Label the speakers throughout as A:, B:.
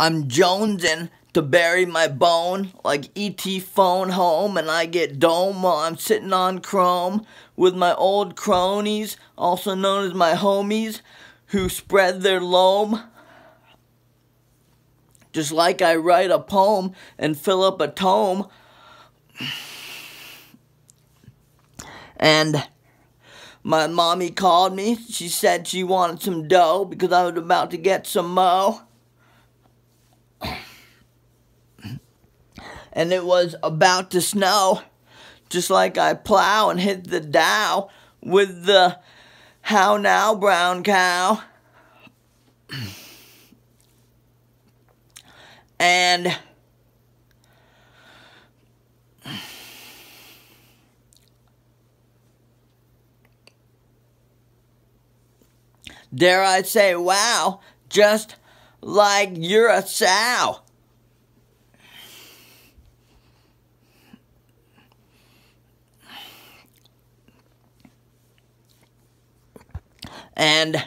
A: I'm jonesing to bury my bone like E.T. phone home and I get dome while I'm sitting on chrome with my old cronies, also known as my homies, who spread their loam. Just like I write a poem and fill up a tome. And my mommy called me. She said she wanted some dough because I was about to get some mo. And it was about to snow. Just like I plow and hit the Dow with the how now, brown cow. And dare I say, wow, just like you're a sow. And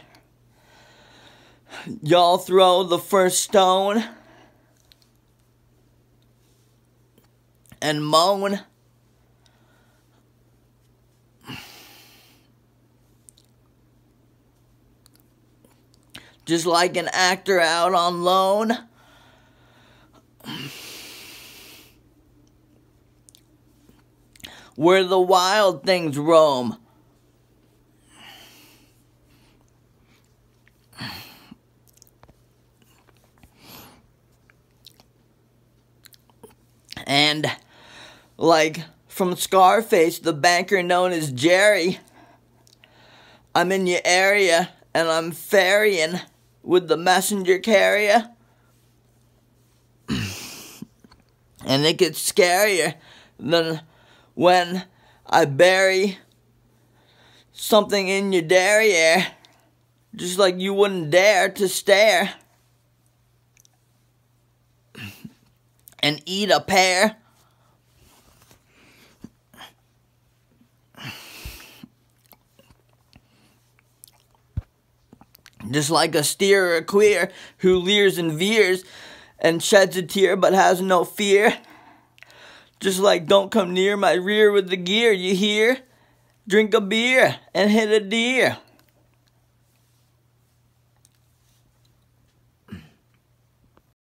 A: y'all throw the first stone and moan. Just like an actor out on loan. Where the wild things roam. And like from Scarface, the banker known as Jerry, I'm in your area and I'm ferrying with the messenger carrier. and it gets scarier than when I bury something in your derriere, just like you wouldn't dare to stare. And eat a pear? Just like a steer or a queer who leers and veers and sheds a tear but has no fear. Just like don't come near my rear with the gear, you hear? Drink a beer and hit a deer.